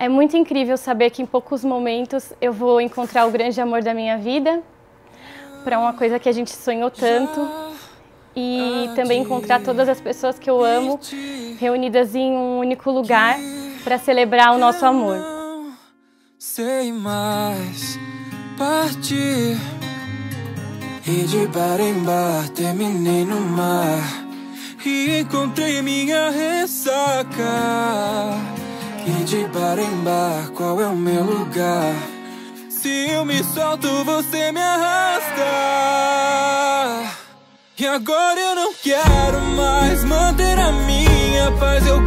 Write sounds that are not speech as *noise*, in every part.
É muito incrível saber que em poucos momentos eu vou encontrar o grande amor da minha vida, para uma coisa que a gente sonhou tanto, e também encontrar todas as pessoas que eu amo reunidas em um único lugar para celebrar o nosso amor. Sei mais partir e de bar em bar terminei no mar e encontrei minha ressaca. E de bar em bar, qual é o meu lugar? Se eu me solto, você me arrasta. E agora eu não quero mais manter a minha paz. Eu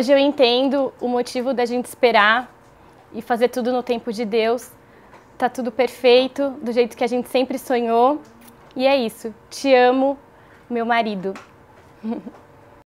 Hoje eu entendo o motivo da gente esperar e fazer tudo no tempo de Deus. Tá tudo perfeito, do jeito que a gente sempre sonhou. E é isso. Te amo, meu marido. *laughs*